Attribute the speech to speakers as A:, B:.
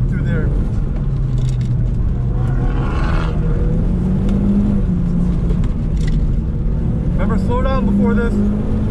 A: drive through there. Remember, slow down before this.